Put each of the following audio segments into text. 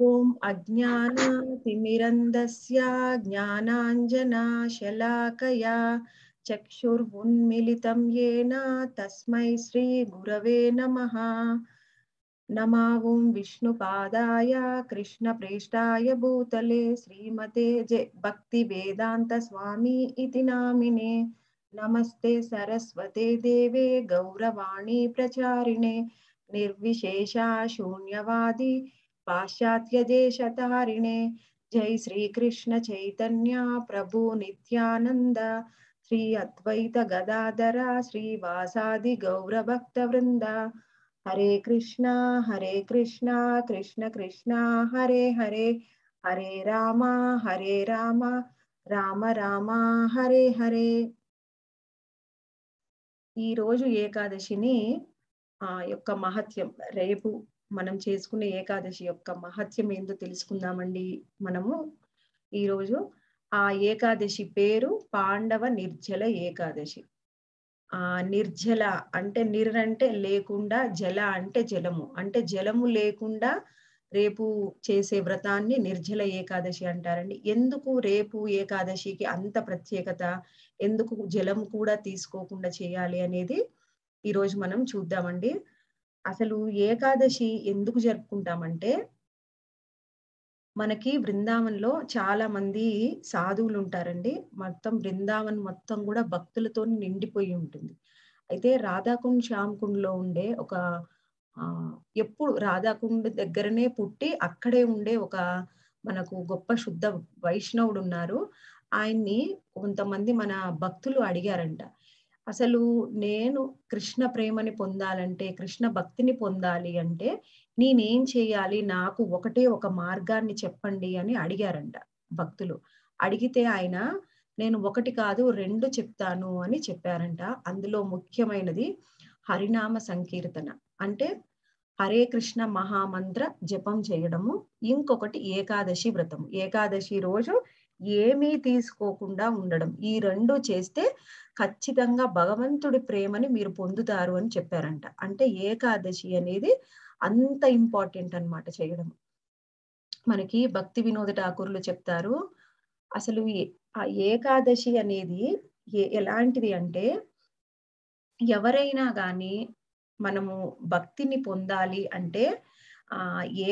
ॐ अज्ञानातिमिरन्दस्य ज्ञानाञ्जनाशलाकया चक्षुर्उन्मिलितं येन तस्मै श्रीगुरवे नमः। नमा ॐ विष्णुपादाय, कृष्णप्रेष्ठाय भूतले, श्रीमते जय भक्तिवेदान्तस्वामी इति नामिने। नमस्ते सरस्वते देवे, गौरवाणी प्रचारिणे निर्विशेषा शून्यवादी पाश्चात्यदेशतारिणे जय श्रीकृष्ण चैतन्य प्रभु नित्यानन्द श्री अद्वैत गदाधर श्रीवासादि गौरभक्तवृन्द हरे कृष्णा हरे कृष्णा कृष्ण कृष्णा हरे हरे हरे राम हरे राम రామ రామ హరే హరే ఈ రోజు ఏకాదశిని ఆ యొక్క మహత్యం రేపు మనం చేసుకునే ఏకాదశి యొక్క మహత్యం ఏందో తెలుసుకుందామండి మనము. ఈరోజు ఆ ఏకాదశి పేరు పాండవ నిర్జల ఏకాదశి. ఆ నిర్జల అంటే నిర్ అంటే లేకుండా జల అంటే జలము. అంటే జలము లేకుండా రేపు చేసే వ్రతాన్ని నిర్జల ఏకాదశి అంటారండి. ఎందుకు రేపు ఏకాదశికి అంత ప్రత్యేకత? ఎందుకు జలం కూడా తీసుకోకుండా చేయాలి అనేది ఈరోజు మనం చూద్దామండి. అసలు ఏకాదశి ఎందుకు జరుపుకుంటామంటే మనకి బృందావన్లో చాలా మంది సాధువులు ఉంటారండి. మొత్తం బృందావన్ మొత్తం కూడా భక్తులతో నిండిపోయి ఉంటుంది. అయితే రాధాకుండ్ శ్యామ్కుండ్లో ఉండే ఒక ఎప్పుడు రాధాకుండ్ దగ్గరనే పుట్టి అక్కడే ఉండే ఒక మనకు గొప్ప శుద్ధ వైష్ణవుడు ఉన్నారు. ఆయన్ని కొంతమంది మన భక్తులు అడిగారంట. అసలు నేను కృష్ణ ప్రేమని పొందాలంటే కృష్ణ భక్తిని పొందాలి అంటే నేనేం చేయాలి? నాకు ఒకటే ఒక మార్గాన్ని చెప్పండి అని అడిగారంట భక్తులు. అడిగితే ఆయన నేను ఒకటి కాదు రెండు చెప్తాను అని చెప్పారంట. అందులో ముఖ్యమైనది హరినామ సంకీర్తన. అంటే హరే కృష్ణ మహామంత్ర జపం చేయడము ఇంకొకటి ఏకాదశి వ్రతం ఏకాదశి రోజు ఏమీ తీసుకోకుండా ఉండడం. ఈ రెండు చేస్తే ఖచ్చితంగా భగవంతుడి ప్రేమని మీరు పొందుతారు అని చెప్పారంట. అంటే ఏకాదశి అనేది అంత ఇంపార్టెంట్ అనమాట చేయడం. మనకి భక్తి వినోద ఠాకూర్లు చెప్తారు. అసలు ఆ ఏకాదశి అనేది ఎలాంటిది అంటే ఎవరైనా కానీ మనము భక్తిని పొందాలి అంటే ఆ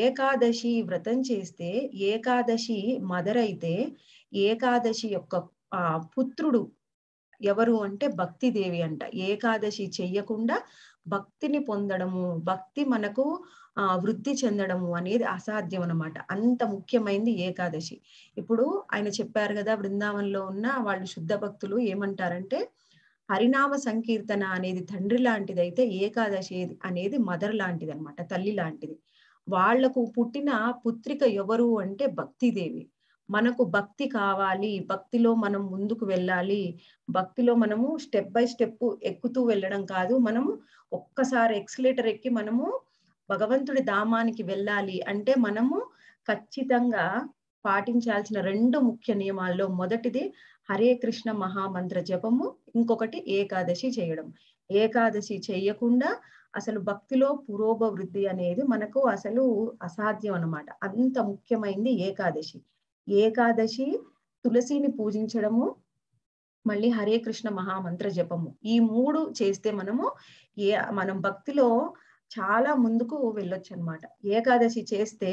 ఏకాదశి వ్రతం చేస్తే ఏకాదశి మదర్ అయితే ఏకాదశి యొక్క ఆ పుత్రుడు ఎవరు అంటే భక్తి దేవి అంట. ఏకాదశి చెయ్యకుండా భక్తిని పొందడము భక్తి మనకు ఆ వృద్ధి చెందడము అనేది అసాధ్యం అనమాట అంత ముఖ్యమైనది ఏకాదశి. ఇప్పుడు ఆయన చెప్పారు కదా బృందావనంలో ఉన్న వాళ్ళు శుద్ధ భక్తులు ఏమంటారంటే హరినామ సంకీర్తన అనేది తండ్రి లాంటిది అయితే ఏకాదశి అనేది మదర్ లాంటిది అనమాట తల్లి లాంటిది. వాళ్ళకు పుట్టిన పుత్రిక ఎవరు అంటే భక్తిదేవి. మనకు భక్తి కావాలి భక్తిలో మనం ముందుకు వెళ్ళాలి భక్తిలో మనము స్టెప్ బై స్టెప్ ఎక్కుతూ వెళ్ళడం కాదు. మనము ఒక్కసారి ఎక్స్లేటర్ ఎక్కి మనము భగవంతుడి ధామానికి వెళ్ళాలి అంటే మనము ఖచ్చితంగా పాటించాల్సిన రెండు ముఖ్య నియమాల్లో మొదటిది హరే కృష్ణ మహామంత్ర జపము ఇంకొకటి ఏకాదశి చేయడం. ఏకాదశి చేయకుండా అసలు భక్తిలో పురోభవృద్ధి అనేది మనకు అసలు అసాధ్యం అనమాట అంత ముఖ్యమైనది ఏకాదశి. ఏకాదశి తులసిని పూజించడము మళ్ళీ హరే కృష్ణ మహామంత్ర జపము. ఈ మూడు చేస్తే మనము ఏ మనం భక్తిలో చాలా ముందుకు వెళ్ళొచ్చు అనమాట ఏకాదశి చేస్తే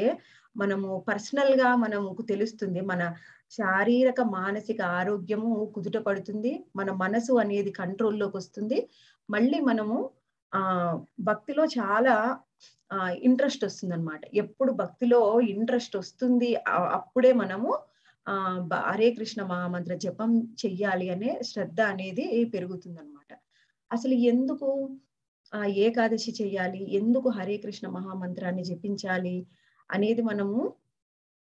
మనము పర్సనల్గా మనకు తెలుస్తుంది మన శారీరక మానసిక ఆరోగ్యము కుదుట పడుతుంది మన మనసు అనేది కంట్రోల్లోకి వస్తుంది. మళ్ళీ మనము భక్తిలో చాలా ఆ ఇంట్రెస్ట్ వస్తుంది అనమాట ఎప్పుడు భక్తిలో ఇంట్రెస్ట్ వస్తుంది అప్పుడే మనము ఆ హరే కృష్ణ మహామంత్ర జపం చెయ్యాలి అనే శ్రద్ధ అనేది పెరుగుతుంది అనమాట అసలు ఎందుకు ఆ ఏకాదశి చెయ్యాలి? ఎందుకు హరే కృష్ణ మహామంత్రాన్ని జపించాలి? అనేది మనము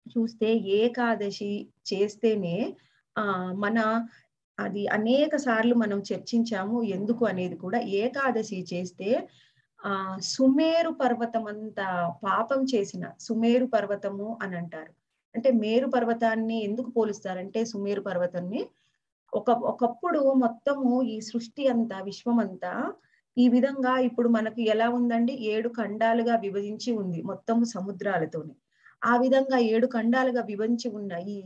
చూస్తే ఏకాదశి చేస్తేనే ఆ మన అది అనేక సార్లు మనం చర్చించాము. ఎందుకు అనేది కూడా ఏకాదశి చేస్తే ఆ సుమేరు పర్వతం అంత పాపం చేసిన సుమేరు పర్వతము అని అంటారు. అంటే మేరు పర్వతాన్ని ఎందుకు పోలుస్తారంటే సుమేరు పర్వతాన్ని ఒక ఒకప్పుడు మొత్తము ఈ సృష్టి అంతా విశ్వం అంతా ఈ విధంగా ఇప్పుడు మనకు ఎలా ఉందండి? ఏడు ఖండాలుగా విభజించి ఉంది మొత్తము సముద్రాలతోని. ఆ విధంగా ఏడు ఖండాలుగా విభజించి ఉన్న ఈ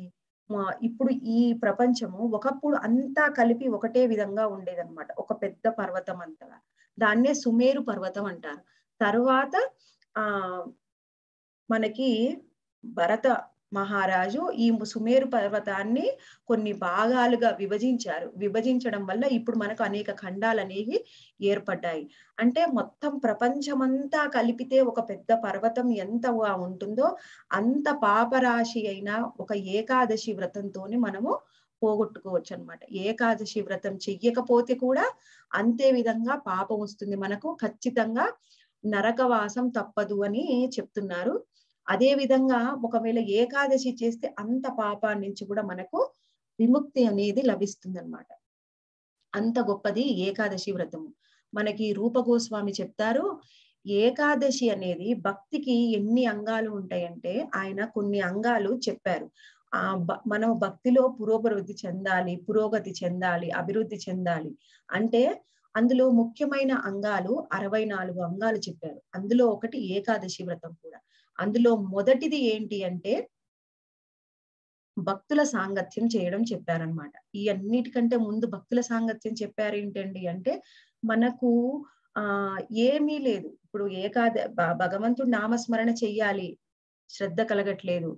ఇప్పుడు ఈ ప్రపంచము ఒకప్పుడు అంతా కలిపి ఒకటే విధంగా ఉండేదన్నమాట. ఒక పెద్ద పర్వతం అంతగా. దాన్నే సుమేరు పర్వతం అంటారు. తర్వాత ఆ మనకి భరత మహారాజు ఈ సుమేరు పర్వతాన్ని కొన్ని భాగాలుగా విభజించారు. విభజించడం వల్ల ఇప్పుడు మనకు అనేక ఖండాలు అనేవి ఏర్పడ్డాయి. అంటే మొత్తం ప్రపంచమంతా కలిపితే ఒక పెద్ద పర్వతం ఎంత ఉంటుందో అంత పాపరాశి అయిన ఒక ఏకాదశి వ్రతంతోని మనము పోగొట్టుకోవచ్చు అనమాట ఏకాదశి వ్రతం చెయ్యకపోతే కూడా అంతే విధంగా పాపం వస్తుంది. మనకు ఖచ్చితంగా నరకవాసం తప్పదు అని చెప్తున్నారు. అదే విధంగా ఒకవేళ ఏకాదశి చేస్తే అంత పాపాన్ని నుంచి కూడా మనకు విముక్తి అనేది లభిస్తుంది అనమాట అంత గొప్పది ఏకాదశి వ్రతము. మనకి రూపగోస్వామి చెప్తారు ఏకాదశి అనేది భక్తికి ఎన్ని అంగాలు ఉంటాయంటే ఆయన కొన్ని అంగాలు చెప్పారు. ఆ మనం భక్తిలో పురోభివృద్ధి చెందాలి పురోగతి చెందాలి అభివృద్ధి చెందాలి అంటే అందులో ముఖ్యమైన అంగాలు అరవై నాలుగు అంగాలు చెప్పారు. అందులో ఒకటి ఏకాదశి వ్రతం కూడా. అందులో మొదటిది ఏంటి అంటే భక్తుల సాంగత్యం చేయడం చెప్పారనమాట ఈ అన్నిటికంటే ముందు భక్తుల సాంగత్యం చెప్పారు ఏంటండి అంటే మనకు ఆ ఏమీ లేదు. ఇప్పుడు ఏకాద భగవంతుడు నామస్మరణ చెయ్యాలి శ్రద్ధ కలగట్లేదు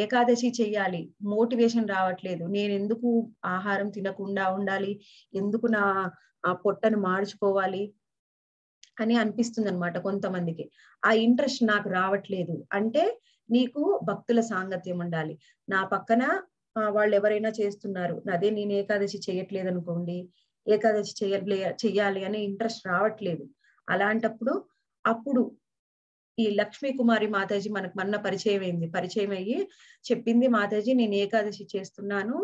ఏకాదశి చెయ్యాలి మోటివేషన్ రావట్లేదు నేను ఎందుకు ఆహారం తినకుండా ఉండాలి ఎందుకు నా ఆ పొట్టను మార్చుకోవాలి అని అనిపిస్తుంది అనమాట కొంతమందికి. ఆ ఇంట్రెస్ట్ నాకు రావట్లేదు. అంటే నీకు భక్తుల సాంగత్యం ఉండాలి. నా పక్కన వాళ్ళు ఎవరైనా చేస్తున్నారు. అదే నేను ఏకాదశి చేయట్లేదు అనుకోండి ఏకాదశి చేయలే చెయ్యాలి అనే ఇంట్రెస్ట్ రావట్లేదు. అలాంటప్పుడు అప్పుడు ఈ లక్ష్మీ కుమారి మాతాజీ మనకు మొన్న పరిచయం అయింది. పరిచయం అయ్యి చెప్పింది మాతాజీ నేను ఏకాదశి చేస్తున్నాను.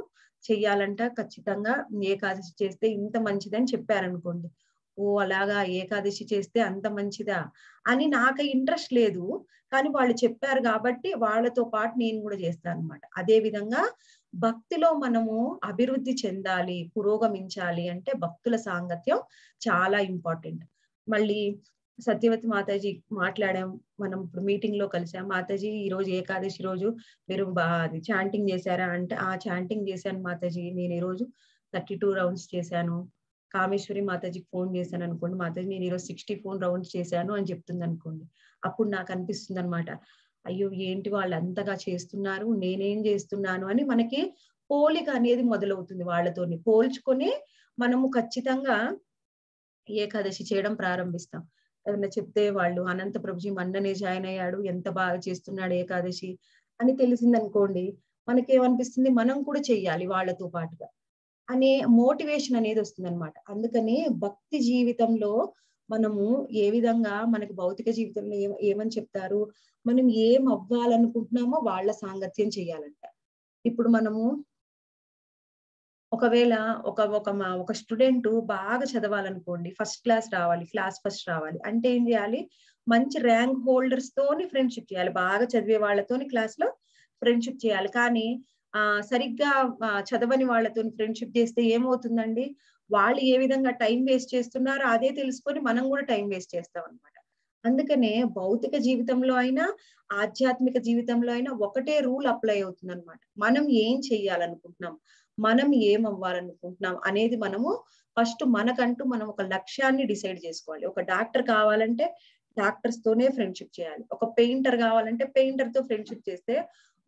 చెయ్యాలంట. ఖచ్చితంగా ఏకాదశి చేస్తే ఇంత మంచిదని చెప్పారనుకోండి. ఓ అలాగా ఏకాదశి చేస్తే అంత మంచిదా? అని నాకు ఇంట్రెస్ట్ లేదు. కానీ వాళ్ళు చెప్పారు కాబట్టి వాళ్ళతో పాటు నేను కూడా చేస్తాను అనమాట అదే విధంగా భక్తిలో మనము అభివృద్ధి చెందాలి పురోగమించాలి అంటే భక్తుల సాంగత్యం చాలా ఇంపార్టెంట్. మళ్ళీ సత్యవతి మాతాజీ మాట్లాడాం. మనం ఇప్పుడు మీటింగ్లో కలిసాం. మాతాజీ ఈ రోజు ఏకాదశి రోజు మీరు బా అది చాంటింగ్ చేశారా? అంటే ఆ చాంటింగ్ చేశాను మాతాజీ. నేను ఈ రోజు థర్టీ టూ రౌండ్స్ చేశాను. కామేశ్వరి మాతాజీకి ఫోన్ చేశాను అనుకోండి మాతాజీ నేను ఈరోజు సిక్స్టీ ఫోన్ రౌండ్స్ చేశాను అని చెప్తుంది అనుకోండి. అప్పుడు నాకు అనిపిస్తుంది అనమాట అయ్యో ఏంటి వాళ్ళు అంతగా చేస్తున్నారు? నేనేం చేస్తున్నాను? అని మనకి పోలిక అనేది మొదలవుతుంది వాళ్ళతోని. పోల్చుకొని మనము ఖచ్చితంగా ఏకాదశి చేయడం ప్రారంభిస్తాం. ఏదైనా చెప్తే వాళ్ళు అనంత ప్రభుజీ మొన్ననే జాయిన్ అయ్యాడు ఎంత బాగా చేస్తున్నాడు ఏకాదశి అని తెలిసిందనుకోండి మనకేమనిపిస్తుంది? మనం కూడా చెయ్యాలి వాళ్ళతో పాటుగా. అనే మోటివేషన్ అనేది వస్తుంది అనమాట అందుకని భక్తి జీవితంలో మనము ఏ విధంగా మనకి భౌతిక జీవితంలో ఏ ఏమని చెప్తారు? మనం ఏం అవ్వాలనుకుంటున్నామో వాళ్ళ సాంగత్యం చేయాలంట. ఇప్పుడు మనము ఒకవేళ ఒక ఒక మా ఒక స్టూడెంట్ బాగా చదవాలనుకోండి ఫస్ట్ క్లాస్ రావాలి క్లాస్ ఫస్ట్ రావాలి అంటే ఏం చేయాలి? మంచి ర్యాంక్ హోల్డర్స్ తోని ఫ్రెండ్షిప్ చేయాలి. బాగా చదివే వాళ్ళతోని క్లాస్లో ఫ్రెండ్షిప్ చేయాలి. కానీ ఆ సరిగ్గా చదవని వాళ్ళతో ఫ్రెండ్షిప్ చేస్తే ఏమవుతుందండి? వాళ్ళు ఏ విధంగా టైం వేస్ట్ చేస్తున్నారో అదే తెలుసుకొని మనం కూడా టైం వేస్ట్ చేస్తాం అనమాట అందుకనే భౌతిక జీవితంలో అయినా ఆధ్యాత్మిక జీవితంలో అయినా ఒకటే రూల్ అప్లై అవుతుంది అనమాట మనం ఏం చెయ్యాలనుకుంటున్నాం? మనం ఏం అవ్వాలనుకుంటున్నాం అనేది మనము ఫస్ట్ మనకంటూ మనం ఒక లక్ష్యాన్ని డిసైడ్ చేసుకోవాలి. ఒక డాక్టర్ కావాలంటే డాక్టర్స్ తోనే ఫ్రెండ్షిప్ చేయాలి. ఒక పెయింటర్ కావాలంటే పెయింటర్తో ఫ్రెండ్షిప్ చేస్తే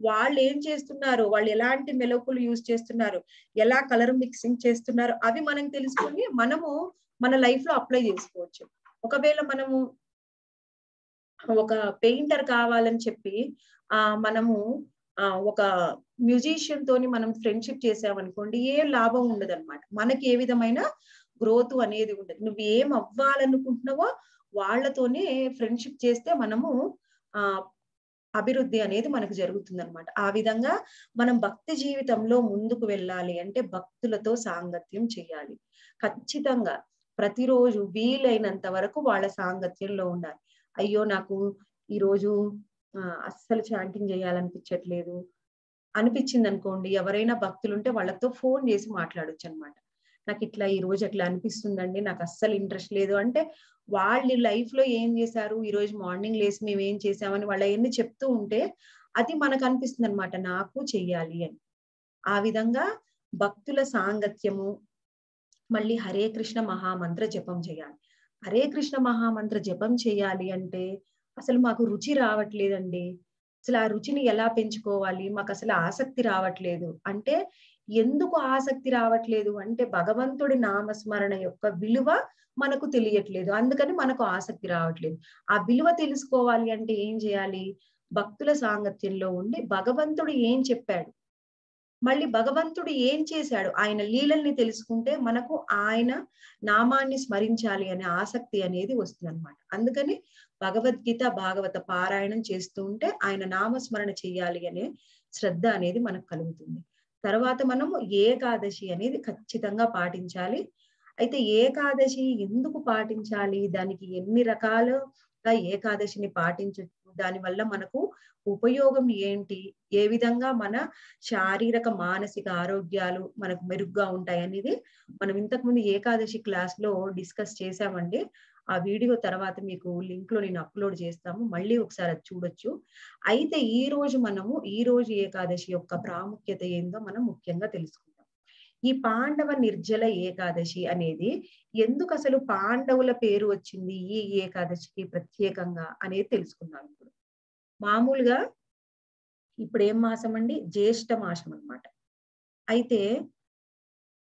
వాళ్ళు ఏం చేస్తున్నారు? వాళ్ళు ఎలాంటి మెలకులు యూజ్ చేస్తున్నారు? ఎలా కలర్ మిక్సింగ్ చేస్తున్నారు? అవి మనం తెలుసుకొని మనము మన లైఫ్లో అప్లై చేసుకోవచ్చు. ఒకవేళ మనము ఒక పెయింటర్ కావాలని చెప్పి ఆ మనము ఆ ఒక మ్యూజిషియన్ తోని మనం ఫ్రెండ్షిప్ చేసామనుకోండి ఏ లాభం ఉండదు అనమాట మనకి ఏ విధమైన గ్రోత్ అనేది ఉండదు. నువ్వు ఏం అవ్వాలనుకుంటున్నావో వాళ్ళతోనే ఫ్రెండ్షిప్ చేస్తే మనము ఆ అభివృద్ధి అనేది మనకు జరుగుతుంది అనమాట ఆ విధంగా మనం భక్తి జీవితంలో ముందుకు వెళ్ళాలి అంటే భక్తులతో సాంగత్యం చేయాలి. ఖచ్చితంగా ప్రతిరోజు వీలైనంత వరకు వాళ్ళ సాంగత్యంలో ఉండాలి. అయ్యో నాకు ఈరోజు అస్సలు చాంటింగ్ చేయాలనిపించట్లేదు. అనిపించింది అనుకోండి ఎవరైనా భక్తులుంటే వాళ్ళతో ఫోన్ చేసి మాట్లాడొచ్చు అనమాట నాకు ఇట్లా ఈ రోజు అట్లా అనిపిస్తుందండి నాకు అస్సలు ఇంట్రెస్ట్ లేదు. అంటే వాళ్ళు లైఫ్లో ఏం చేశారు? ఈ రోజు మార్నింగ్ లేసి మేము ఏం చేసామని వాళ్ళు అవన్నీ చెప్తూ ఉంటే అది మనకు అనిపిస్తుంది అనమాట నాకు చెయ్యాలి అని. ఆ విధంగా భక్తుల సాంగత్యము మళ్ళీ హరే కృష్ణ మహామంత్ర జపం చేయాలి. హరే కృష్ణ మహామంత్ర జపం చేయాలి అంటే అసలు మాకు రుచి రావట్లేదండి. అసలు ఆ రుచిని ఎలా పెంచుకోవాలి? మాకు అసలు ఆసక్తి రావట్లేదు. అంటే ఎందుకు ఆసక్తి రావట్లేదు అంటే భగవంతుడి నామస్మరణ యొక్క విలువ మనకు తెలియట్లేదు. అందుకని మనకు ఆసక్తి రావట్లేదు. ఆ విలువ తెలుసుకోవాలి అంటే ఏం చేయాలి? భక్తుల సాంగత్యంలో ఉండి భగవంతుడు ఏం చెప్పాడు? మళ్ళీ భగవంతుడు ఏం చేశాడు? ఆయన లీలల్ని తెలుసుకుంటే మనకు ఆయన నామాన్ని స్మరించాలి అనే ఆసక్తి అనేది వస్తుంది అనమాట అందుకని భగవద్గీత భాగవత పారాయణం చేస్తూ ఉంటే ఆయన నామస్మరణ చెయ్యాలి అనే శ్రద్ధ అనేది మనకు కలుగుతుంది. తర్వాత మనము ఏకాదశి అనేది ఖచ్చితంగా పాటించాలి. అయితే ఏకాదశి ఎందుకు పాటించాలి? దానికి ఎన్ని రకాలుగా ఏకాదశిని పాటించచ్చు దాని వల్ల మనకు ఉపయోగం ఏంటి? ఏ విధంగా మన శారీరక మానసిక ఆరోగ్యాలు మనకు మెరుగ్గా ఉంటాయి అనేది మనం ఇంతకుముందు ఏకాదశి క్లాస్లో డిస్కస్ చేసామండి ఆ వీడియో తర్వాత మీకు లింక్లో నేను అప్లోడ్ చేస్తాము. మళ్ళీ ఒకసారి అది చూడొచ్చు. అయితే ఈ రోజు మనము ఈ రోజు ఏకాదశి యొక్క ప్రాముఖ్యత ఏందో మనం ముఖ్యంగా తెలుసుకుందాం. ఈ పాండవ నిర్జల ఏకాదశి అనేది ఎందుకు అసలు పాండవుల పేరు వచ్చింది ఈ ఏకాదశికి ప్రత్యేకంగా అనేది తెలుసుకుందాం ఇప్పుడు. మామూలుగా ఇప్పుడు ఏం మాసం అండి జ్యేష్ఠ మాసం అన్నమాట అయితే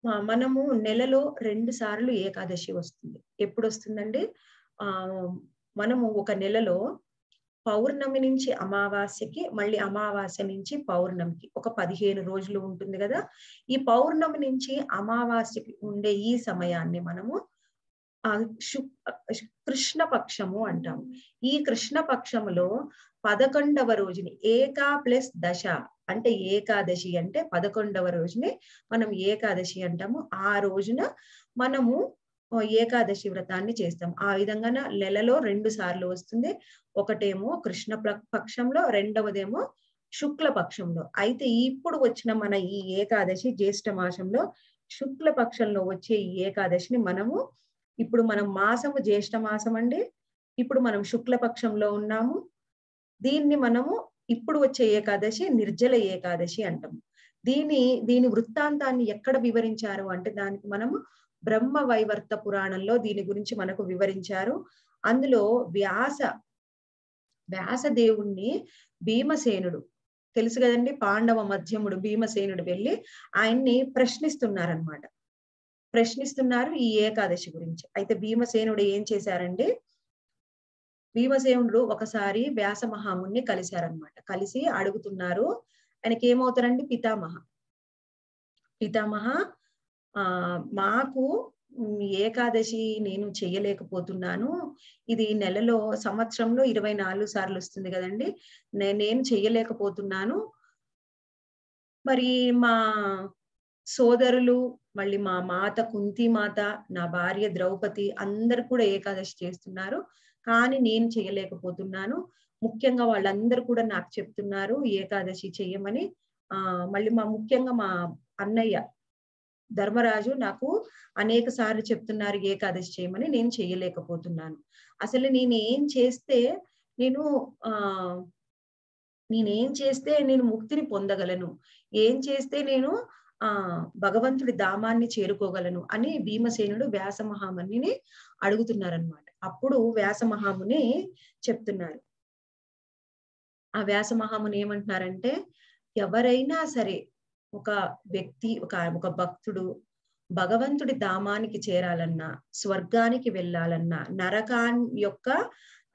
మనము నెలలో రెండు సార్లు ఏకాదశి వస్తుంది. ఎప్పుడు వస్తుందండి ఆ మనము ఒక నెలలో పౌర్ణమి నుంచి అమావాస్యకి మళ్ళీ అమావాస్య నుంచి పౌర్ణమికి ఒక పదిహేను రోజులు ఉంటుంది కదా? ఈ పౌర్ణమి నుంచి అమావాస్యకి ఉండే ఈ సమయాన్ని మనము ఆ శు కృష్ణ పక్షము అంటాము. ఈ కృష్ణ పక్షములో పదకొండవ రోజుని ఏకా ప్లస్ దశ అంటే ఏకాదశి అంటే పదకొండవ రోజుని మనం ఏకాదశి అంటాము. ఆ రోజున మనము ఏకాదశి వ్రతాన్ని చేస్తాం. ఆ విధంగా నెలలో రెండు సార్లు వస్తుంది. ఒకటేమో కృష్ణ పక్షంలో రెండవదేమో శుక్ల పక్షంలో అయితే ఇప్పుడు వచ్చిన మన ఈ ఏకాదశి జ్యేష్ఠ మాసంలో శుక్ల పక్షంలో వచ్చే ఈ ఏకాదశిని మనము ఇప్పుడు మనం మాసము జ్యేష్ఠ మాసం అండి ఇప్పుడు మనం శుక్ల పక్షంలో ఉన్నాము. దీన్ని మనము ఇప్పుడు వచ్చే ఏకాదశి నిర్జల ఏకాదశి అంటాము దీని దీని వృత్తాంతాన్ని ఎక్కడ వివరించారు? అంటే దానికి మనము బ్రహ్మ వైవర్త పురాణంలో దీని గురించి మనకు వివరించారు. అందులో వ్యాస వ్యాసదేవుణ్ణి భీమసేనుడు తెలుసు కదండి? పాండవ మధ్యముడు భీమసేనుడు వెళ్ళి ఆయన్ని ప్రశ్నిస్తున్నారనమాట ప్రశ్నిస్తున్నారు ఈ ఏకాదశి గురించి. అయితే భీమసేనుడు ఏం చేశారండి? భీమసేనుడు ఒకసారి వ్యాస మహాముని కలిశారనమాట కలిసి అడుగుతున్నారు. ఆయనకి ఏమవుతారండి పితామహ. పితామహ ఆ మాకు ఏకాదశి నేను చెయ్యలేకపోతున్నాను ఇది నెలలో సంవత్సరంలో ఇరవై నాలుగు సార్లు వస్తుంది కదండి. నేను చెయ్యలేకపోతున్నాను మరి మా సోదరులు మళ్ళీ మా మాత కుంతి మాత నా భార్య ద్రౌపది అందరు కూడా ఏకాదశి చేస్తున్నారు. కానీ నేను చేయలేకపోతున్నాను. ముఖ్యంగా వాళ్ళందరూ కూడా నాకు చెప్తున్నారు ఏకాదశి చేయమని. ఆ మళ్ళీ మా ముఖ్యంగా మా అన్నయ్య ధర్మరాజు నాకు అనేక సార్లు చెప్తున్నారు ఏకాదశి చేయమని. నేను చేయలేకపోతున్నాను. అసలు నేను ఏం చేస్తే నేను ఆ నేనేం చేస్తే నేను ముక్తిని పొందగలను? ఏం చేస్తే నేను ఆ భగవంతుడి ధామాన్ని చేరుకోగలను అని భీమసేనుడు వ్యాస మహామునిని అడుగుతున్నారనమాట అప్పుడు వ్యాస మహాముని చెప్తున్నారు. ఆ వ్యాస మహాముని ఏమంటున్నారంటే ఎవరైనా సరే ఒక వ్యక్తి ఒక ఒక భక్తుడు భగవంతుడి ధామానికి చేరాలన్నా స్వర్గానికి వెళ్ళాలన్నా నరకాన్ యొక్క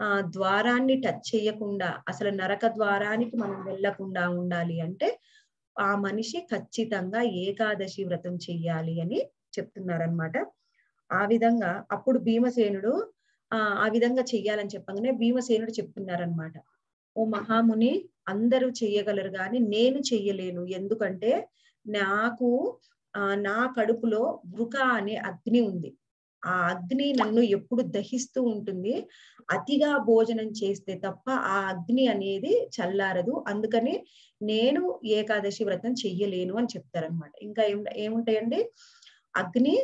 ఆ ద్వారాన్ని టచ్ చేయకుండా అసలు నరక ద్వారానికి మనం వెళ్ళకుండా ఉండాలి అంటే ఆ మనిషి ఖచ్చితంగా ఏకాదశి వ్రతం చెయ్యాలి అని చెప్తున్నారనమాట ఆ విధంగా అప్పుడు భీమసేనుడు ఆ ఆ విధంగా చెయ్యాలని చెప్పగానే భీమసేనుడు చెప్తున్నారనమాట ఓ మహాముని అందరూ చెయ్యగలరు కానీ నేను చెయ్యలేను. ఎందుకంటే నాకు ఆ నా కడుపులో వృక అనే అగ్ని ఉంది. ఆ అగ్ని నన్ను ఎప్పుడు దహిస్తూ ఉంటుంది. అతిగా భోజనం చేస్తే తప్ప ఆ అగ్ని అనేది చల్లారదు. అందుకని నేను ఏకాదశి వ్రతం చెయ్యలేను అని చెప్తారనమాట ఇంకా ఏం ఏముంటాయండి? అగ్ని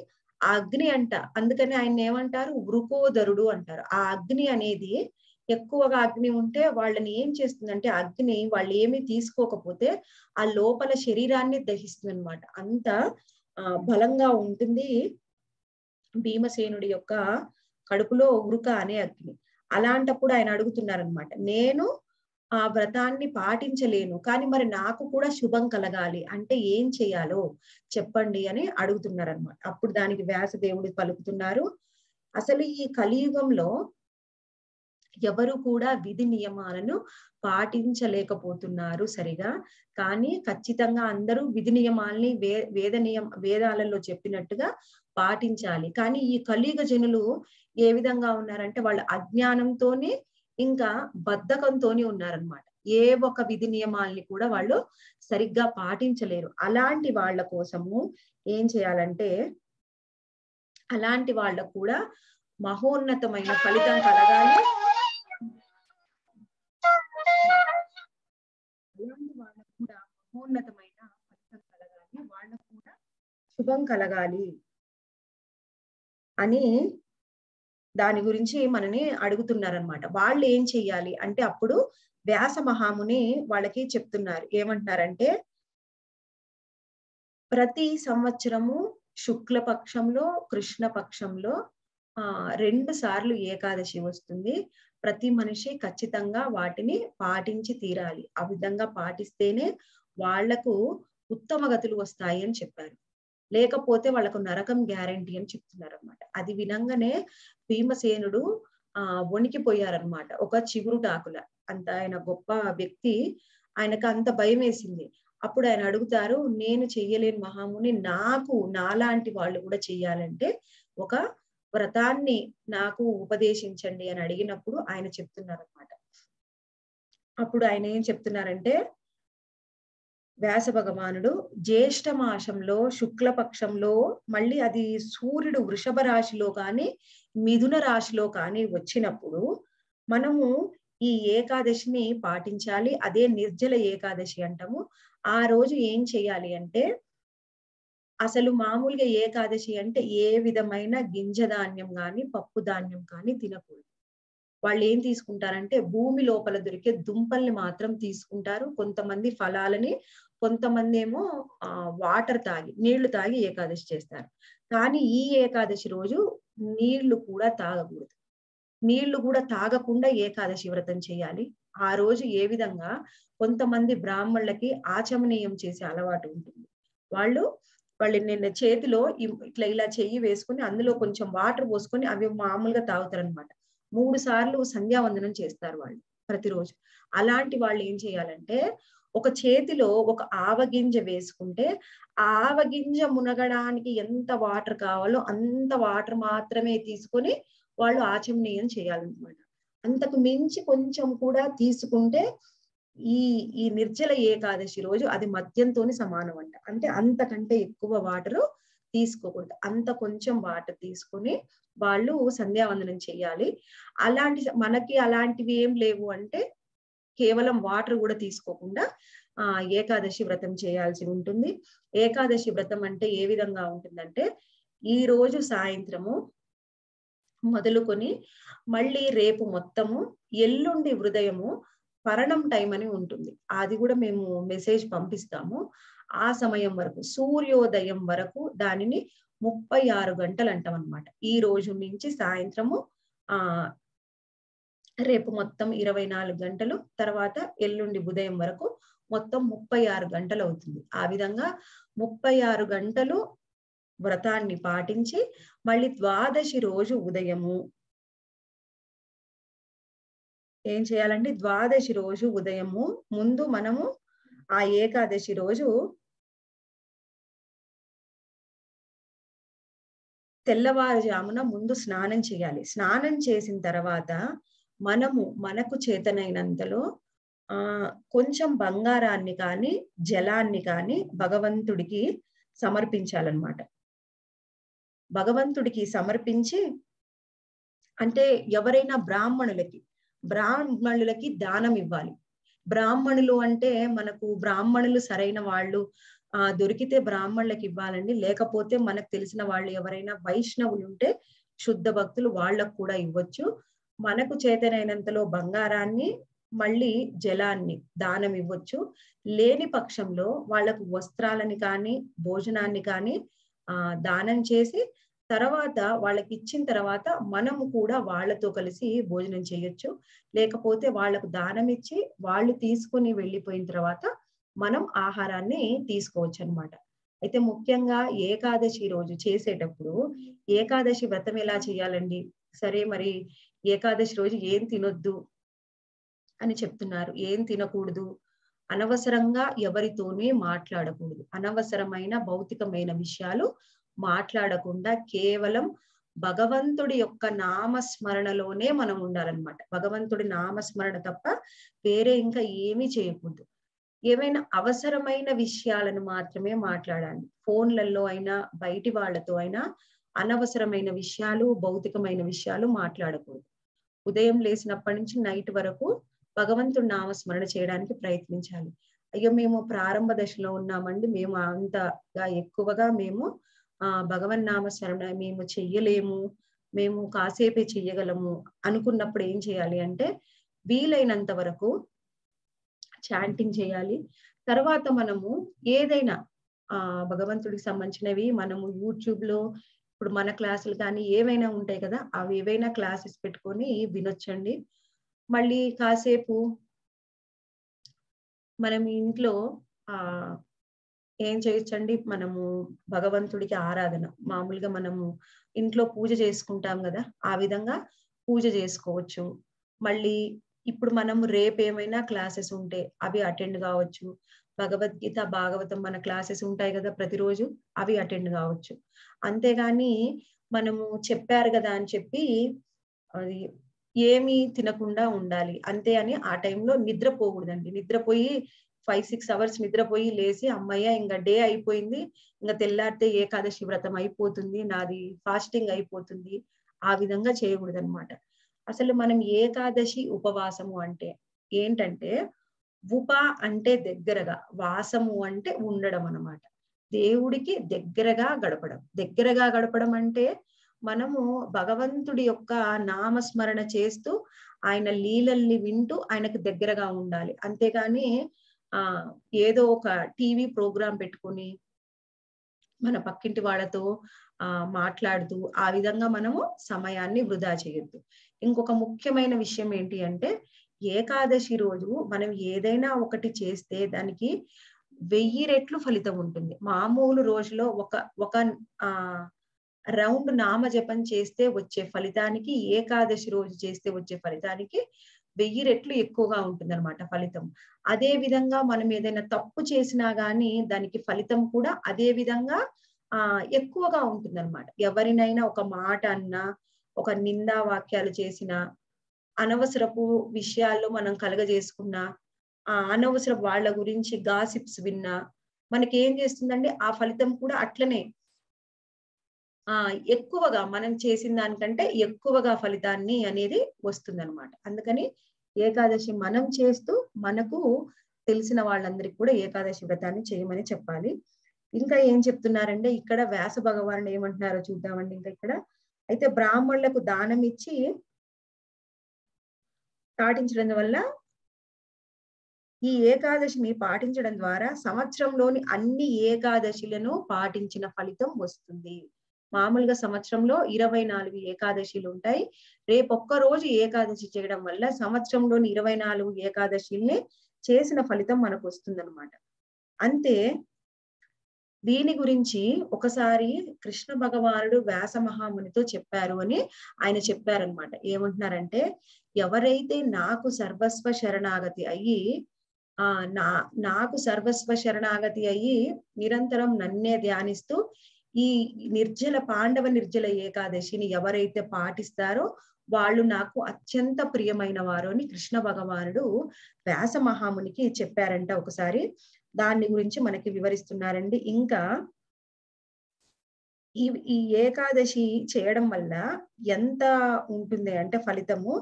ఆ అగ్ని అంట. అందుకని ఆయన ఏమంటారు? వృకోదరుడు అంటారు. ఆ అగ్ని అనేది ఎక్కువగా అగ్ని ఉంటే వాళ్ళని ఏం చేస్తుందంటే అగ్ని వాళ్ళు ఏమీ తీసుకోకపోతే ఆ లోపల శరీరాన్ని దహిస్తుంది అనమాట అంత ఆ బలంగా ఉంటుంది. భీమసేనుడి యొక్క కడుపులో ఉరుక అనే అగ్ని. అలాంటప్పుడు ఆయన అడుగుతున్నారనమాట నేను ఆ వ్రతాన్ని పాటించలేను కానీ మరి నాకు కూడా శుభం కలగాలి అంటే ఏం చేయాలో చెప్పండి అని అడుగుతున్నారనమాట అప్పుడు దానికి వ్యాసదేవుడు పలుకుతున్నారు అసలు ఈ కలియుగంలో ఎవరు కూడా విధి నియమాలను పాటించలేకపోతున్నారు సరిగా. కానీ ఖచ్చితంగా అందరూ విధి నియమాల్ని వే వేద నియమ వేదాలలో చెప్పినట్టుగా పాటించాలి. కానీ ఈ కలియుగ జనులు ఏ విధంగా ఉన్నారంటే వాళ్ళ అజ్ఞానంతోనే ఇంకా బద్ధకంతోనే ఉన్నారనమాట ఏ ఒక విధి నియమాల్ని కూడా వాళ్ళు సరిగ్గా పాటించలేరు. అలాంటి వాళ్ళ కోసము ఏం చేయాలంటే అలాంటి వాళ్ళకు కూడా మహోన్నతమైన ఫలితం కలగాలి. మహోన్నతమైన ఫలితం కలగాలి వాళ్ళకు కూడా శుభం కలగాలి అని దాని గురించి మనని అడుగుతున్నారనమాట వాళ్ళు ఏం చెయ్యాలి అంటే అప్పుడు వ్యాస మహాముని వాళ్ళకి చెప్తున్నారు. ఏమంటున్నారంటే ప్రతి సంవత్సరము శుక్ల పక్షంలో కృష్ణ పక్షంలో ఆ రెండు సార్లు ఏకాదశి వస్తుంది. ప్రతి మనిషి ఖచ్చితంగా వాటిని పాటించి తీరాలి. ఆ విధంగా పాటిస్తేనే వాళ్ళకు ఉత్తమ గతులు వస్తాయి అని చెప్పారు. లేకపోతే వాళ్ళకు నరకం గ్యారంటీ అని చెప్తున్నారు అనమాట అది వినంగానే భీమసేనుడు ఆ వణికిపోయారనమాట ఒక చిగురుటాకుల అంత ఆయన గొప్ప వ్యక్తి. ఆయనకు అంత భయం వేసింది. అప్పుడు ఆయన అడుగుతారు నేను చెయ్యలేని మహాముని నాకు నాలాంటి వాళ్ళు కూడా చెయ్యాలంటే ఒక వ్రతాన్ని నాకు ఉపదేశించండి అని అడిగినప్పుడు ఆయన చెప్తున్నారు అనమాట అప్పుడు ఆయన ఏం చెప్తున్నారంటే వ్యాస భగవానుడు జ్యేష్ఠ మాసంలో శుక్లపక్షంలో మళ్ళీ అది సూర్యుడు వృషభ రాశిలో కానీ మిథున రాశిలో కానీ వచ్చినప్పుడు మనము ఈ ఏకాదశిని పాటించాలి. అదే నిర్జల ఏకాదశి అంటాము. ఆ రోజు ఏం చేయాలి అంటే అసలు మామూలుగా ఏకాదశి అంటే ఏ విధమైన గింజ ధాన్యం కానీ పప్పు ధాన్యం కానీ తినకూడదు. వాళ్ళు ఏం తీసుకుంటారంటే భూమి లోపల దొరికే దుంపల్ని మాత్రం తీసుకుంటారు. కొంతమంది ఫలాలని కొంతమంది ఏమో వాటర్ తాగి నీళ్ళు తాగి ఏకాదశి చేస్తారు. కానీ ఈ ఏకాదశి రోజు నీళ్ళు కూడా తాగకూడదు. నీళ్ళు కూడా తాగకుండా ఏకాదశి వ్రతం చేయాలి. ఆ రోజు ఏ విధంగా కొంతమంది బ్రాహ్మణులకి ఆచమనీయం చేసే అలవాటు ఉంటుంది. వాళ్ళు వాళ్ళు నిన్న చేతిలో ఇట్లా ఇలా చెయ్యి వేసుకుని అందులో కొంచెం వాటర్ పోసుకొని అవి మామూలుగా తాగుతారు అనమాట మూడు సార్లు సంధ్యావందనం చేస్తారు వాళ్ళు ప్రతిరోజు. అలాంటి వాళ్ళు ఏం చేయాలంటే ఒక చేతిలో ఒక ఆవగింజ వేసుకుంటే ఆవగింజ మునగడానికి ఎంత వాటర్ కావాలో అంత వాటర్ మాత్రమే తీసుకొని వాళ్ళు ఆచమనీయం చేయాలన్నమాట. అంతకు మించి కొంచెం కూడా తీసుకుంటే ఈ ఈ నిర్జల ఏకాదశి రోజు అది మద్యంతోని సమానం అంట అంటే అంతకంటే ఎక్కువ వాటర్ తీసుకోకూడదు. అంత కొంచెం వాటర్ తీసుకొని వాళ్ళు సంధ్యావందనం చేయాలి. అలాంటి మనకి అలాంటివి ఏం లేవు అంటే కేవలం వాటర్ కూడా తీసుకోకుండా ఆ ఏకాదశి వ్రతం చేయాల్సి ఉంటుంది. ఏకాదశి వ్రతం అంటే ఏ విధంగా ఉంటుందంటే ఈ రోజు సాయంత్రము మొదలుకొని మళ్ళీ రేపు మొత్తము ఎల్లుండి హృదయము పరణం టైం అని ఉంటుంది. అది కూడా మేము మెసేజ్ పంపిస్తాము. ఆ సమయం వరకు సూర్యోదయం వరకు దానిని ముప్పై ఆరు గంటలు అంటాం అనమాట ఈ రోజు నుంచి సాయంత్రము ఆ రేపు మొత్తం ఇరవై నాలుగు గంటలు తర్వాత ఎల్లుండి ఉదయం వరకు మొత్తం ముప్పై ఆరు గంటలు అవుతుంది. ఆ విధంగా ముప్పై ఆరు గంటలు వ్రతాన్ని పాటించి మళ్ళీ ద్వాదశి రోజు ఉదయము. ఏం చేయాలంటే ద్వాదశి రోజు ఉదయము. ముందు మనము ఆ ఏకాదశి రోజు తెల్లవారుజామున ముందు స్నానం చేయాలి. స్నానం చేసిన తర్వాత మనము మనకు చేతనైనంతలో ఆ కొంచెం బంగారాన్ని కానీ జలాన్ని కానీ భగవంతుడికి సమర్పించాలన్నమాట. భగవంతుడికి సమర్పించి అంటే ఎవరైనా బ్రాహ్మణులకి బ్రాహ్మణులకి దానం ఇవ్వాలి. బ్రాహ్మణులు అంటే మనకు బ్రాహ్మణులు సరైన వాళ్ళు ఆ దొరికితే బ్రాహ్మణులకి ఇవ్వాలండి. లేకపోతే మనకు తెలిసిన వాళ్ళు ఎవరైనా వైష్ణవులు ఉంటే శుద్ధ భక్తులు వాళ్ళకు కూడా ఇవ్వచ్చు. మనకు చేతనైనంతలో బంగారాన్ని మళ్ళీ జలాన్ని దానం ఇవ్వచ్చు. లేని పక్షంలో వాళ్ళకు వస్త్రాలని కానీ భోజనాన్ని కానీ ఆ దానం చేసి తర్వాత వాళ్ళకి ఇచ్చిన తర్వాత మనము కూడా వాళ్ళతో కలిసి భోజనం చేయొచ్చు. లేకపోతే వాళ్ళకు దానం ఇచ్చి వాళ్ళు తీసుకుని వెళ్ళిపోయిన తర్వాత మనం ఆహారాన్ని తీసుకోవచ్చు అనమాట అయితే ముఖ్యంగా ఏకాదశి రోజు చేసేటప్పుడు ఏకాదశి వ్రతం ఎలా చేయాలండి? సరే మరి ఏకాదశి రోజు ఏం తినొద్దు అని చెప్తున్నారు. ఏం తినకూడదు? అనవసరంగా ఎవరితోనే మాట్లాడకూడదు. అనవసరమైన భౌతికమైన విషయాలు మాట్లాడకుండా కేవలం భగవంతుడి యొక్క నామస్మరణలోనే మనం ఉండాలన్నమాట. భగవంతుడి నామస్మరణ తప్ప వేరే ఇంకా ఏమీ చేయకూడదు. ఏమైనా అవసరమైన విషయాలను మాత్రమే మాట్లాడాలి. ఫోన్లలో అయినా బయటి వాళ్ళతో అయినా అనవసరమైన విషయాలు భౌతికమైన విషయాలు మాట్లాడకూడదు. ఉదయం లేచినప్పటి నుంచి నైట్ వరకు భగవంతుడి నామస్మరణ చేయడానికి ప్రయత్నించాలి. అయ్యో మేము ప్రారంభ దశలో ఉన్నామండి. మేము అంతగా ఎక్కువగా మేము ఆ భగవన్ నామస్మరణ మేము చెయ్యలేము. మేము కాసేపే చెయ్యగలము అనుకున్నప్పుడు ఏం చేయాలి అంటే వీలైనంత వరకు చాంటింగ్ చేయాలి. తర్వాత మనము ఏదైనా ఆ భగవంతుడికి సంబంధించినవి మనము యూట్యూబ్లో ఇప్పుడు మన క్లాసులు కానీ ఏవైనా ఉంటాయి కదా అవి ఏవైనా క్లాసెస్ పెట్టుకొని వినొచ్చండి. మళ్ళీ కాసేపు మనం ఇంట్లో ఆ ఏం చేయొచ్చండి? మనము భగవంతుడికి ఆరాధన. మామూలుగా మనము ఇంట్లో పూజ చేసుకుంటాం కదా ఆ విధంగా పూజ చేసుకోవచ్చు. మళ్ళీ ఇప్పుడు మనం రేపు ఏమైనా క్లాసెస్ ఉంటే అవి అటెండ్ కావచ్చు. భగవద్గీత భాగవతం మన క్లాసెస్ ఉంటాయి కదా ప్రతిరోజు అవి అటెండ్ కావచ్చు. అంతేగాని మనము చెప్పారు కదా అని చెప్పి అది ఏమీ తినకుండా ఉండాలి. అంతే అని ఆ టైంలో నిద్రపోకూడదండి. నిద్రపోయి ఫైవ్ సిక్స్ అవర్స్ నిద్రపోయి లేచి అమ్మయ్య ఇంకా డే అయిపోయింది. ఇంకా తెల్లారితే ఏకాదశి వ్రతం అయిపోతుంది. నాది ఫాస్టింగ్ అయిపోతుంది. ఆ విధంగా చేయకూడదు అనమాట అసలు మనం ఏకాదశి ఉపవాసము అంటే ఏంటంటే ఉప అంటే దగ్గరగా వాసము అంటే ఉండడం అన్నమాట. దేవుడికి దగ్గరగా గడపడం. దగ్గరగా గడపడం అంటే మనము భగవంతుడి యొక్క నామస్మరణ చేస్తూ ఆయన లీలల్ని వింటూ ఆయనకు దగ్గరగా ఉండాలి. అంతేగాని ఆ ఏదో ఒక టీవీ ప్రోగ్రాం పెట్టుకుని మన పక్కింటి వాళ్ళతో ఆ మాట్లాడుతూ ఆ విధంగా మనము సమయాన్ని వృధా చేయొద్దు. ఇంకొక ముఖ్యమైన విషయం ఏంటి అంటే ఏకాదశి రోజు మనం ఏదైనా ఒకటి చేస్తే దానికి వెయ్యి రెట్లు ఫలితం ఉంటుంది. మామూలు రోజులో ఒక ఒక ఆ రౌండ్ నామజపం చేస్తే వచ్చే ఫలితానికి ఏకాదశి రోజు చేస్తే వచ్చే ఫలితానికి వెయ్యి రెట్లు ఎక్కువగా ఉంటుంది అనమాట ఫలితం. అదే విధంగా మనం ఏదైనా తప్పు చేసినా గానీ దానికి ఫలితం కూడా అదే విధంగా ఆ ఎక్కువగా ఉంటుంది అనమాట ఎవరినైనా ఒక మాట అన్నా ఒక నిందా వాక్యాలు చేసిన అనవసరపు విషయాల్లో మనం కలగజేసుకున్నా ఆ అనవసర వాళ్ళ గురించి గాసిప్స్ విన్నా మనకి ఏం చేస్తుందండి ఆ ఫలితం కూడా అట్లనే. ఆ ఎక్కువగా మనం చేసిన దానికంటే ఎక్కువగా ఫలితాన్ని అనేది వస్తుందన్నమాట. అందుకని ఏకాదశి మనం చేస్తూ మనకు తెలిసిన వాళ్ళందరికీ కూడా ఏకాదశి వ్రతాన్ని చేయమని చెప్పాలి. ఇంకా ఏం చెప్తున్నారంటే ఇక్కడ వ్యాస భగవాను ఏమంటున్నారో చూద్దామండి ఇంకా ఇక్కడ. అయితే బ్రాహ్మణులకు దానం ఇచ్చి పాటించడం వల్ల ఈ ఏకాదశిని పాటించడం ద్వారా సంవత్సరంలోని అన్ని ఏకాదశిలను పాటించిన ఫలితం వస్తుంది. మామూలుగా సంవత్సరంలో ఇరవై నాలుగు ఏకాదశిలు ఉంటాయి. రేపు ఒక్క రోజు ఏకాదశి చేయడం వల్ల సంవత్సరంలోని ఇరవై నాలుగు ఏకాదశిల్ని చేసిన ఫలితం మనకు వస్తుందన్నమాట. అంతే దీని గురించి ఒకసారి కృష్ణ భగవానుడు వ్యాస మహామునితో చెప్పారు అని ఆయన చెప్పారనమాట ఏమంటున్నారంటే ఎవరైతే నాకు సర్వస్వ శరణాగతి అయ్యి ఆ నా నాకు సర్వస్వ శరణాగతి అయ్యి నిరంతరం నన్నే ధ్యానిస్తూ ఈ నిర్జల పాండవ నిర్జల ఏకాదశిని ఎవరైతే పాటిస్తారో వాళ్ళు నాకు అత్యంత ప్రియమైన వారు అని కృష్ణ భగవానుడు వ్యాస మహామునికి చెప్పారంట ఒకసారి. దాన్ని గురించి మనకి వివరిస్తున్నారండి. ఇంకా ఈ ఈ ఏకాదశి చేయడం వల్ల ఎంత ఉంటుంది అంటే ఫలితము?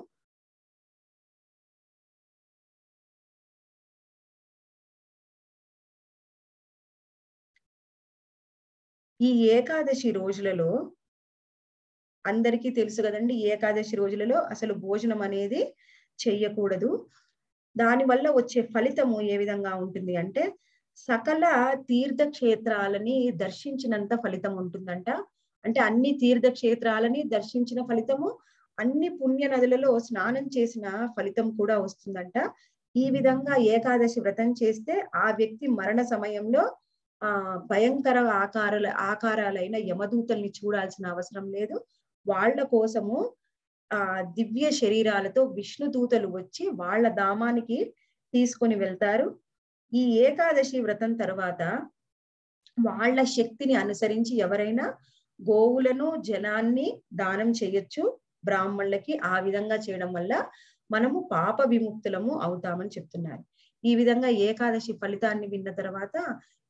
ఈ ఏకాదశి రోజులలో అందరికీ తెలుసు కదండి ఏకాదశి రోజులలో అసలు భోజనం అనేది చెయ్యకూడదు. దానివల్ల వచ్చే ఫలితము ఏ విధంగా ఉంటుంది అంటే సకల తీర్థక్షేత్రాలని దర్శించినంత ఫలితం ఉంటుందంట. అంటే అన్ని తీర్థక్షేత్రాలని దర్శించిన ఫలితము అన్ని పుణ్య నదులలో స్నానం చేసిన ఫలితం కూడా వస్తుందంట. ఈ విధంగా ఏకాదశి వ్రతం చేస్తే ఆ వ్యక్తి మరణ సమయంలో ఆ భయంకర ఆకారాల ఆకారాలైన యమదూతల్ని చూడాల్సిన అవసరం లేదు. వాళ్ళ కోసము ఆ దివ్య శరీరాలతో విష్ణు దూతలు వచ్చి వాళ్ళ ధామానికి తీసుకొని వెళ్తారు. ఈ ఏకాదశి వ్రతం తర్వాత వాళ్ళ శక్తిని అనుసరించి ఎవరైనా గోవులను జనాన్ని దానం చేయొచ్చు. బ్రాహ్మణులకి ఆ విధంగా చేయడం వల్ల మనము పాప విముక్తులము అవుతామని చెప్తున్నారు. ఈ విధంగా ఏకాదశి ఫలితాన్ని విన్న తర్వాత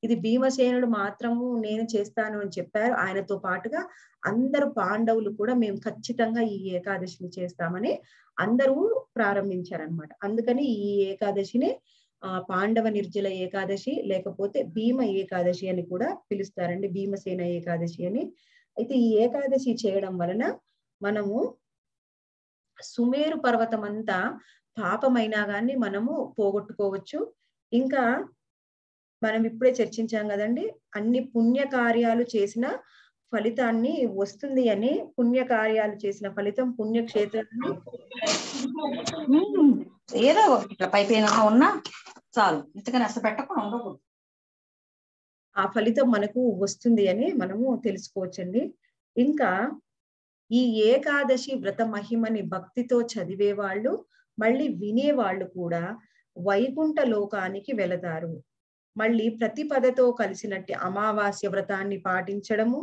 ఇది భీమసేనుడు మాత్రము నేను చేస్తాను అని చెప్పారు. ఆయనతో పాటుగా అందరు పాండవులు కూడా మేము ఖచ్చితంగా ఈ ఏకాదశిని చేస్తామని అందరూ ప్రారంభించారనమాట అందుకని ఈ ఏకాదశిని ఆ పాండవ నిర్జల ఏకాదశి లేకపోతే భీమ ఏకాదశి అని కూడా పిలుస్తారండి. భీమసేన ఏకాదశి అని. అయితే ఈ ఏకాదశి చేయడం వలన మనము సుమేరు పర్వతం అంతా పాపమైనా గాని మనము పోగొట్టుకోవచ్చు. ఇంకా మనం ఇప్పుడే చర్చించాం కదండి అన్ని పుణ్య కార్యాలు చేసిన ఫలితాన్ని వస్తుంది అని పుణ్య కార్యాలు చేసిన ఫలితం పుణ్యక్షేత్రాన్ని ఏదో ఒకటి ఇట్లా పైపు ఏదైనా ఉన్నా చాలు. ఇంతకని అసలు పెట్టకుండా ఉండకూడదు. ఆ ఫలితం మనకు వస్తుంది అని మనము తెలుసుకోవచ్చండి. ఇంకా ఈ ఏకాదశి వ్రత మహిమని భక్తితో చదివే వాళ్ళు మళ్ళీ వినేవాళ్ళు కూడా వైకుంఠ లోకానికి వెళతారు. మళ్ళీ ప్రతిపదతో కలిసినట్టు అమావాస్య వ్రతాన్ని పాటించడము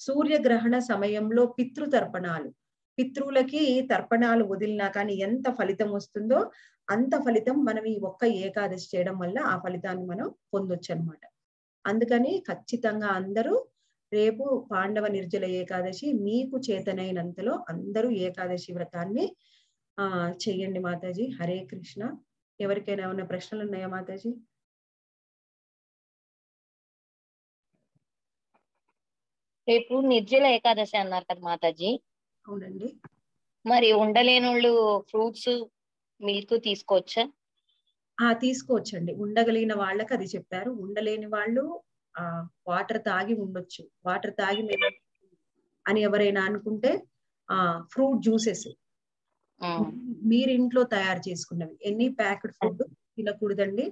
సూర్యగ్రహణ సమయంలో పితృతర్పణాలు. పితృలకి తర్పణాలు వదిలినా కానీ ఎంత ఫలితం వస్తుందో అంత ఫలితం మనం ఈ ఒక్క ఏకాదశి చేయడం వల్ల ఆ ఫలితాన్ని మనం పొందొచ్చు అనమాట అందుకని ఖచ్చితంగా అందరూ రేపు పాండవ నిర్జల ఏకాదశి మీకు చేతనైనంతలో అందరూ ఏకాదశి వ్రతాన్ని ఆ చెయ్యండి మాతాజీ. హరే కృష్ణ. ఎవరికైనా ఏమైనా ప్రశ్నలు ఉన్నాయా మాతాజీ? రేపు నిర్జల ఏకాదశి అన్నారు కదా మాతాజీ. అవునండి. మరి ఉండలేనోళ్ళు ఫ్రూట్స్ మిల్క్ తీసుకోవచ్చా? ఆ తీసుకోవచ్చండి. ఉండగలిగిన వాళ్ళకి అది చెప్పారు. ఉండలేని వాళ్ళు ఆ వాటర్ తాగి ఉండొచ్చు. వాటర్ తాగి మేము అని ఎవరైనా అనుకుంటే ఆ ఫ్రూట్ జ్యూసెస్. మీరు ఇంట్లో తయారు చేసుకున్నవి. ఎన్ని ప్యాకెట్ ఫుడ్ తినకూడదండి.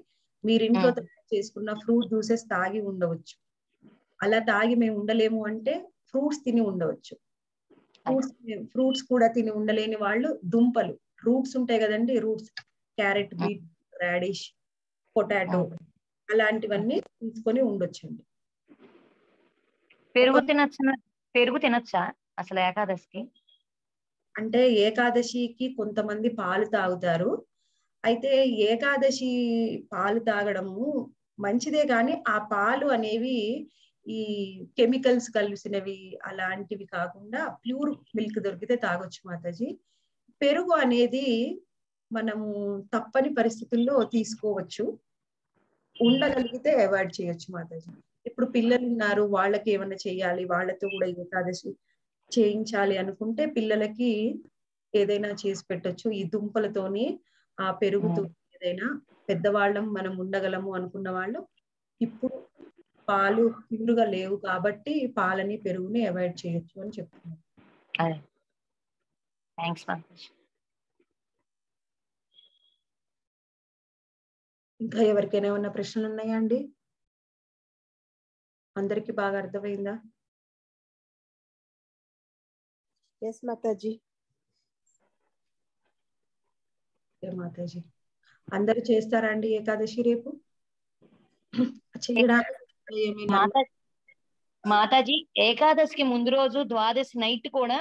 మీరు ఇంట్లో. తయారు చేసుకున్న ఫ్రూట్ జ్యూసెస్ తాగి ఉండవచ్చు. అలా తాగి మేము ఉండలేము అంటే ఫ్రూట్స్ తిని ఉండవచ్చు. ఫ్రూట్స్ ఫ్రూట్స్ కూడా తిని ఉండలేని వాళ్ళు దుంపలు. రూట్స్ ఉంటాయి కదండి roots. Carrot beet radish potato అలాంటివన్నీ తీసుకొని ఉండొచ్చండి. పెరుగు తినచ్చా? పెరుగు తినచ్చా అసలు ఏకాదశికి? అంటే ఏకాదశికి కొంతమంది పాలు తాగుతారు. అయితే ఏకాదశి పాలు తాగడము మంచిదే కానీ ఆ పాలు అనేవి ఈ కెమికల్స్ కలిసినవి అలాంటివి కాకుండా ప్యూర్ మిల్క్ దొరికితే తాగొచ్చు మాతాజీ. పెరుగు అనేది మనము తప్పని పరిస్థితుల్లో తీసుకోవచ్చు. ఉండగలిగితే అవాయిడ్ చేయొచ్చు మాతాజీ. ఇప్పుడు పిల్లలు ఉన్నారు వాళ్ళకి ఏమన్నా చేయాలి వాళ్ళతో కూడా ఏకాదశి చేయించాలి అనుకుంటే పిల్లలకి ఏదైనా చేసి పెట్టొచ్చు. ఈ దుంపలతోని ఆ పెరుగుతో ఏదైనా పెద్దవాళ్ళం మనం ఉండగలము అనుకున్న వాళ్ళు ఇప్పుడు పాలు ప్యూర్గా లేవు కాబట్టి పాలని పెరుగుని అవాయిడ్ చేయొచ్చు అని థ్యాంక్స్ మాతాజీ ఇంకా ఎవరికైనా ఏమైనా ప్రశ్నలు ఉన్నాయా అండి? అందరికి బాగా అర్థమైందా? ఎస్ మాతాజీ మాతాజీ అందరూ చేస్తారా అండి ఏకాదశి రేపు? చేయడానికి మాతాజీ ఏకాదశికి ముందు రోజు ద్వాదశి నైట్ కూడా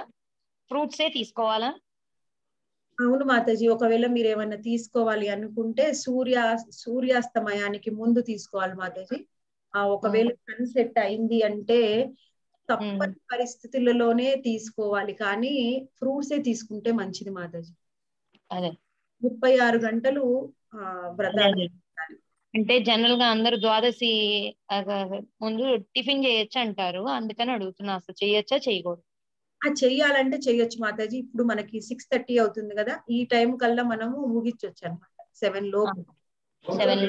ఫ్రూట్సే తీసుకోవాలా? అవును మాతాజీ ఒకవేళ మీరు ఏమైనా తీసుకోవాలి అనుకుంటే సూర్య సూర్యాస్తమయానికి ముందు తీసుకోవాలి మాతాజీ. ఆ ఒకవేళ సన్సెట్ అయింది అంటే తప్పని పరిస్థితులలోనే తీసుకోవాలి కానీ ఫ్రూట్సే తీసుకుంటే మంచిది మాతాజీ. అదే. ముప్పై ఆరు గంటలు అదే. అంటే జనరల్గా అందరూ ద్వాదశి ముందు టిఫిన్ చేయొచ్చు అంటారు. అందుకని అడుగుతున్నా అసలు చేయొచ్చా చేయకూడదు? ఆ చెయ్యాలంటే చెయ్యొచ్చు మాతాజీ. ఇప్పుడు మనకి సిక్స్ థర్టీ అవుతుంది కదా ఈ టైం కల్లా మనము ముగించొచ్చు అనమాట సెవెన్ లోపు. సెవెన్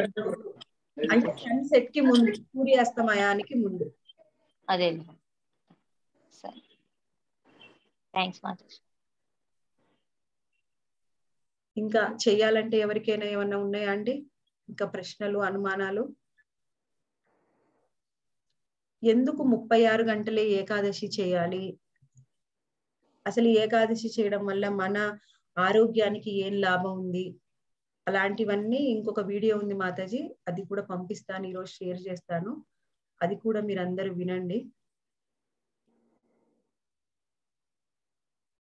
అంటే సన్సెట్కి ముందు సూర్యాస్తమయానికి ముందు. అదే సరే. థ్యాంక్స్ మాతాజీ. ఇంకా చెయ్యాలంటే ఎవరికైనా ఏమన్నా ఉన్నాయా అండి? ఇంకా ప్రశ్నలు అనుమానాలు? ఎందుకు ముప్పై ఆరు గంటలే ఏకాదశి చేయాలి? అసలు ఏకాదశి చేయడం వల్ల మన ఆరోగ్యానికి ఏం లాభం ఉంది? అలాంటివన్నీ ఇంకొక వీడియో ఉంది మాతాజీ. అది కూడా పంపిస్తాను ఈరోజు షేర్ చేస్తాను. అది కూడా మీరు అందరూ వినండి.